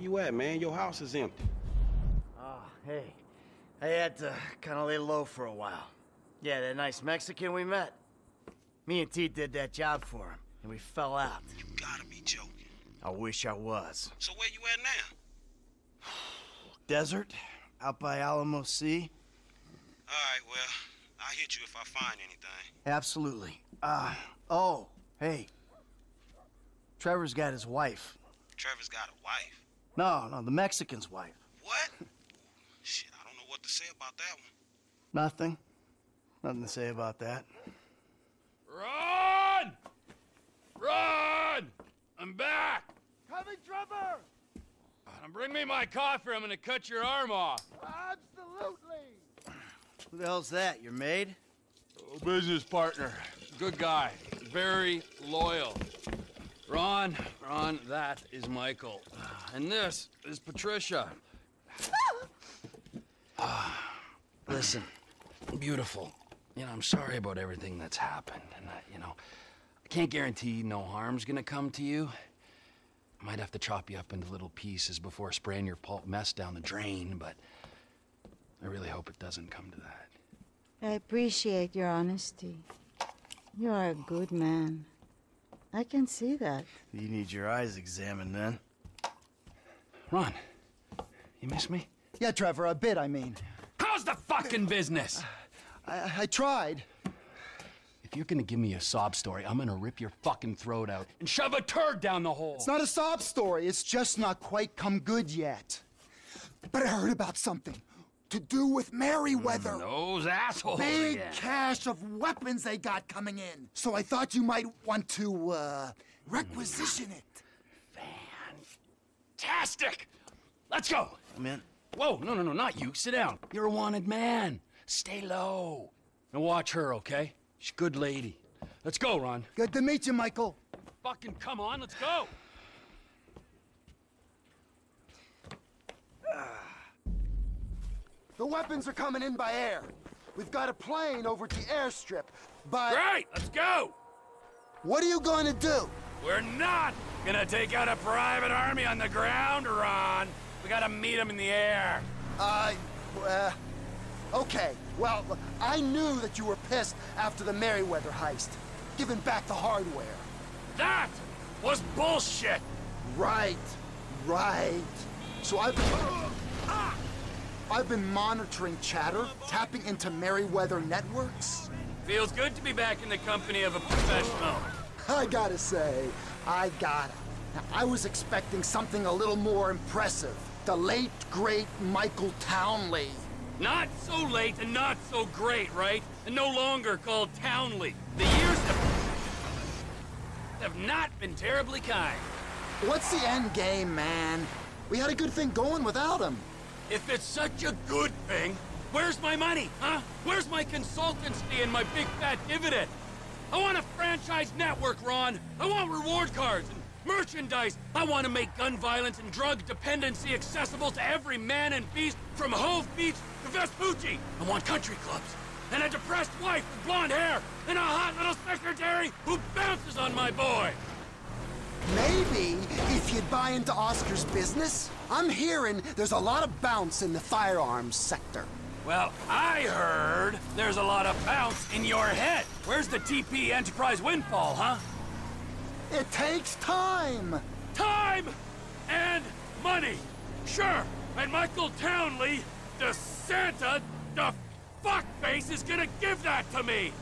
you at, man? Your house is empty. Oh, hey. I had to kind of lay low for a while. Yeah, that nice Mexican we met. Me and T did that job for him, and we fell out. You gotta be joking. I wish I was. So where you at now? Desert, out by Alamo Sea. All right, well, I'll hit you if I find anything. Absolutely. Uh, oh, hey. Trevor's got his wife. Trevor's got a wife. No, no, the Mexican's wife. What? Shit, I don't know what to say about that one. Nothing. Nothing to say about that. Run! Run! I'm back! Coming, Trevor! Uh, bring me my coffee, I'm gonna cut your arm off. Absolutely! Who the hell's that? Your maid? Oh, business partner. Good guy. Very loyal. Ron, Ron, that is Michael. And this is Patricia. Ah, listen, beautiful. You know, I'm sorry about everything that's happened. And, you know, I can't guarantee no harm's gonna come to you. I might have to chop you up into little pieces before spraying your pulp mess down the drain, but I really hope it doesn't come to that. I appreciate your honesty. You are a good man. I can see that. You need your eyes examined then. Ron, you miss me? Yeah, Trevor, a bit, I mean. How's the fucking business? I, I tried. If you're gonna give me a sob story, I'm gonna rip your fucking throat out and shove a turd down the hole. It's not a sob story, it's just not quite come good yet. But I heard about something to do with Merryweather. Those assholes Big again. cache of weapons they got coming in. So I thought you might want to, uh, requisition it. Fantastic! Let's go! I'm in. Whoa, no, no, no, not you. Sit down. You're a wanted man. Stay low. Now watch her, okay? She's a good lady. Let's go, Ron. Good to meet you, Michael. Fucking come on, let's go! The weapons are coming in by air. We've got a plane over at the airstrip, but Right, let's go! what are you going to do? We're not gonna take out a private army on the ground, Ron. We gotta meet them in the air. Uh, uh, okay. Well, I knew that you were pissed after the Merryweather heist, giving back the hardware. That was bullshit! Right, right. So I've been, I've been monitoring chatter, tapping into Merryweather networks. Feels good to be back in the company of a professional. I gotta say, I gotta. Now, I was expecting something a little more impressive. The late, great Michael Townley. Not so late and not so great, right? And no longer called Townley. The years have, have not been terribly kind. What's the end game, man? We had a good thing going without him. If it's such a good thing, where's my money, huh? Where's my consultancy and my big fat dividend? I want a franchise network, Ron. I want reward cards and merchandise. I want to make gun violence and drug dependency accessible to every man and beast from Hove Beach to Vespucci. I want country clubs and a depressed wife with blonde hair and a hot little secretary who bounces on my boy. Maybe if you'd buy into Oscar's business. I'm hearing there's a lot of bounce in the firearms sector. Well, I heard there's a lot of bounce in your head. Where's the TP Enterprise windfall, huh? It takes time. Time and money. Sure, and Michael Townley, the Santa, the fuckface, is gonna give that to me.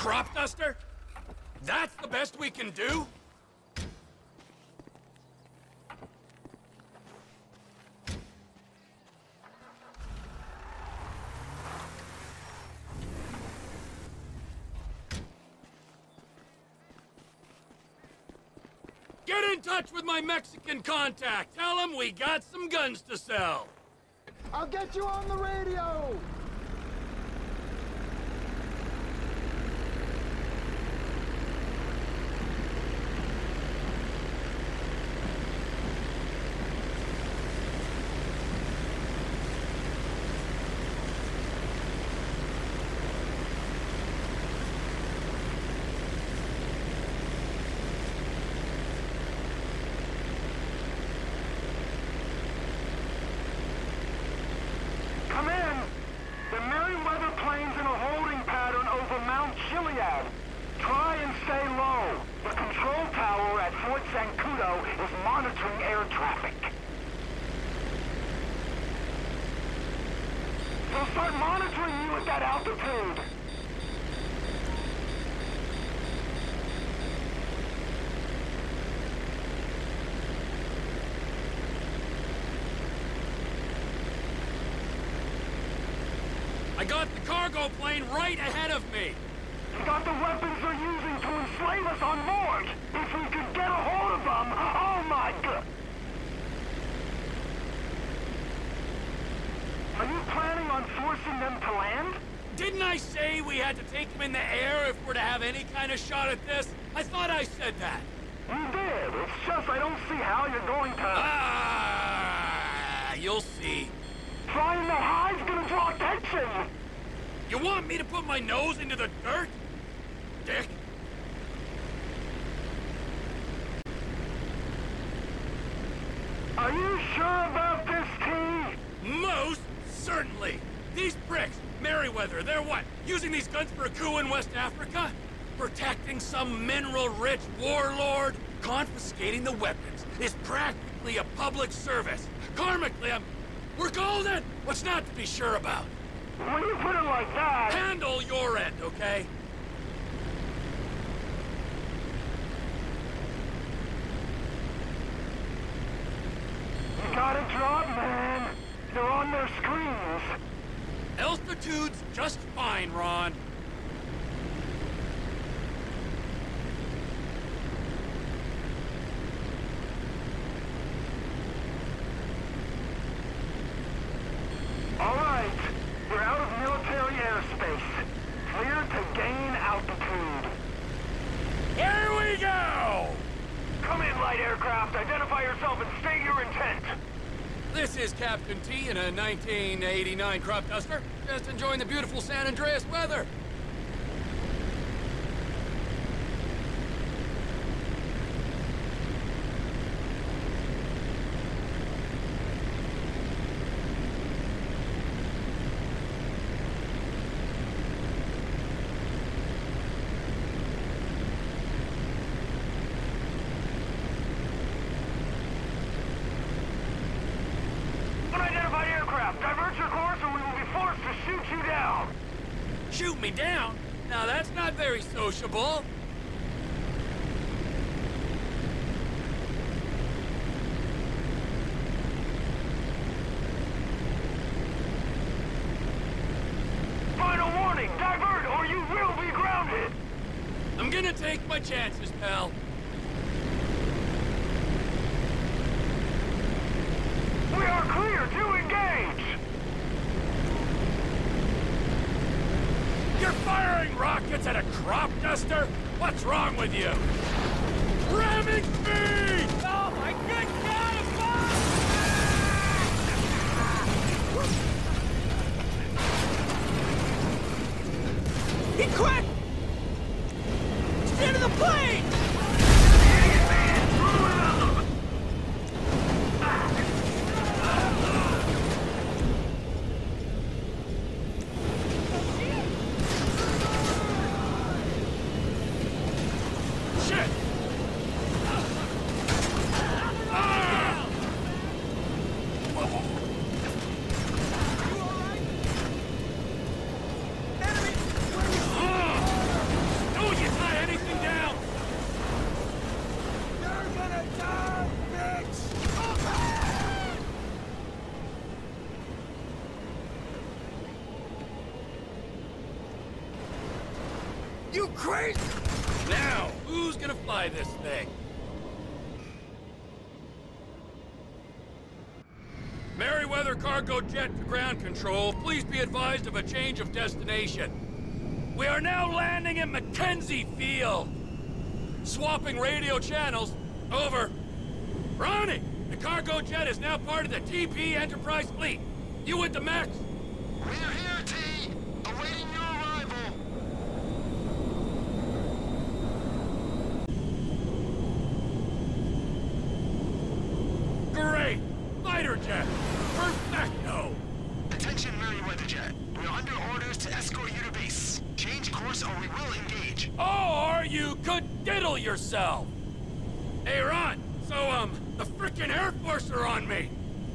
Crop duster? That's the best we can do? Get in touch with my Mexican contact. Tell him we got some guns to sell. I'll get you on the radio. That Fort Zancudo is monitoring air traffic. They'll start monitoring you at that altitude. I got the cargo plane right ahead of me. Got the weapons they're using to enslave us on board. If we could get a hold of them, oh my god. Are you planning on forcing them to land? Didn't I say we had to take them in the air if we're to have any kind of shot at this? I thought I said that. You did. It's just I don't see how you're going to... Ah, you'll see. Flying that high's gonna draw attention! You want me to put my nose into the dirt? Are you sure about this, T? Most certainly. These pricks, Merryweather, they're what? Using these guns for a coup in West Africa? Protecting some mineral-rich warlord? Confiscating the weapons is practically a public service. Karmically, I'm... We're golden! What's not to be sure about? When you put it like that... Handle your end, okay? You gotta drop, man. They're on their screens. Altitude's just fine, Ron. All right. We're out of military airspace. Clear to gain altitude. Here we go! Come in, light aircraft. Identify yourself and state your intent. This is Captain T in a 1989 crop duster. Just enjoying the beautiful San Andreas weather. Unidentified aircraft. Divert your course or we will be forced to shoot you down. Shoot me down? Now that's not very sociable. Final warning. Divert or you will be grounded. I'm gonna take my chances, pal. We are clear to engage. You're firing rockets at a crop duster? What's wrong with you? Ramming speed! Oh my good God! Ah! He quit! You crazy! Now, who's gonna fly this thing? Merryweather Cargo Jet to ground control, please be advised of a change of destination. We are now landing in McKenzie Field. Swapping radio channels. Over. Ronnie, the cargo jet is now part of the TP Enterprise fleet. You with the Max? We're here, T. Awaiting your arrival. Great! Fighter jet! Perfecto! Attention, Merryweather Jet. We are under orders to escort you to base. Change course or we will engage. Or you could diddle yourself! Hey, Ron! So, um, the frickin' Air Force are on me!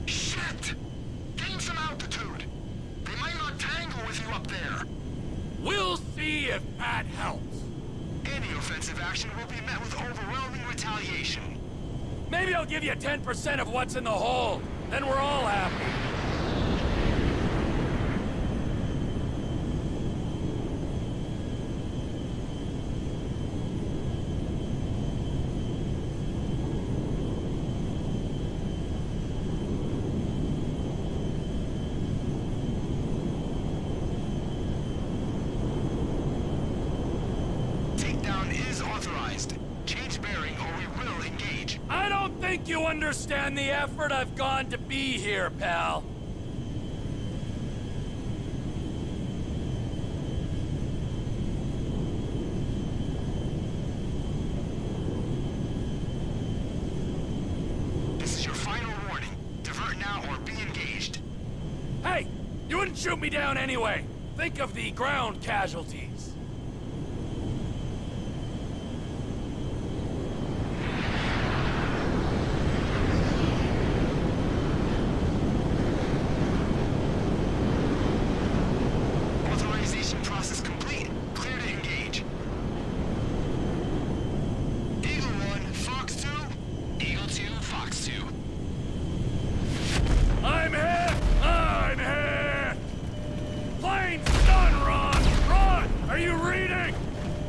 Shit! Gain some altitude. They might not tangle with you up there. We'll see if that helps. Any offensive action will be met with overwhelming retaliation. Maybe I'll give you 10% of what's in the hole. Then we're all happy. Takedown is authorized. Change bearing or we will engage. I don't think you understand the effort I've gone to be here, pal. This is your final warning. Divert now or be engaged. Hey, you wouldn't shoot me down anyway. Think of the ground casualties. Authorization process complete. Clear to engage. Eagle 1, Fox 2. Eagle 2, Fox 2. I'm hit! I'm hit! Plane's done, Ron! Ron, are you reading?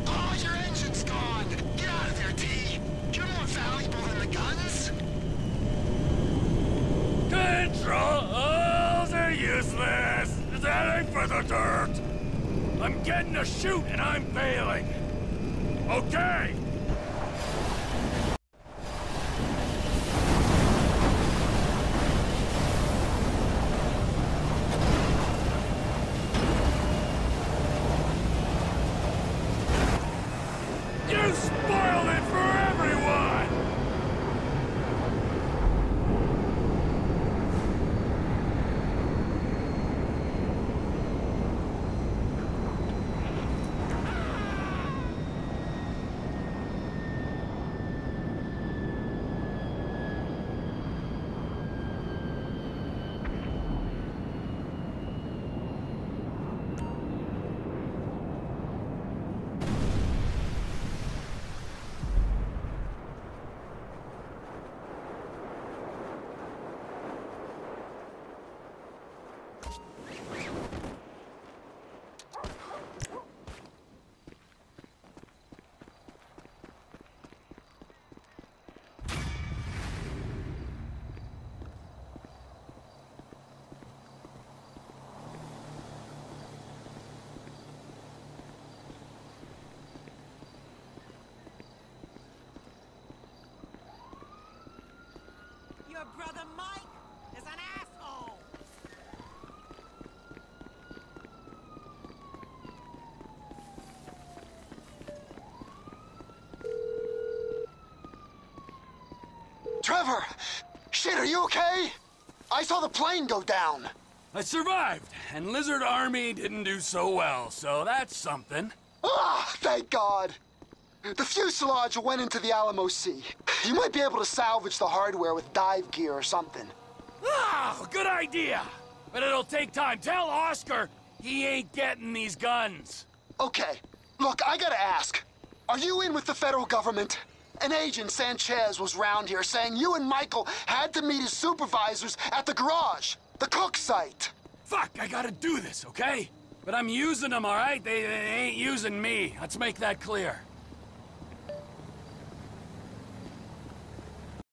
Oh, your engine's gone! Get out of there, T! You're more valuable than the guns! Controls are useless! Is that ain't for the dirt? I'm getting a shoot and I'm failing. Okay! You spoiled it for everyone! Your brother Mike is an asshole! Trevor! Shit, are you okay? I saw the plane go down. I survived, and Lizard Army didn't do so well, so that's something. Ah, thank God. The fuselage went into the Alamo Sea. You might be able to salvage the hardware with dive gear or something. Ah, good idea! But it'll take time. Tell Oscar he ain't getting these guns. Okay, look, I gotta ask. Are you in with the federal government? An agent, Sanchez, was round here saying you and Michael had to meet his supervisors at the garage, the cook site. Fuck, I gotta do this, okay? But I'm using them, all right? They, they ain't using me. Let's make that clear.